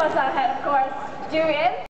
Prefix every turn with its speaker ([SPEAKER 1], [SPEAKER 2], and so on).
[SPEAKER 1] of us ahead, of course. Julian.